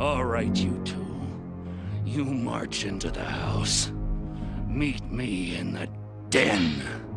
All right, you two. You march into the house. Meet me in the den.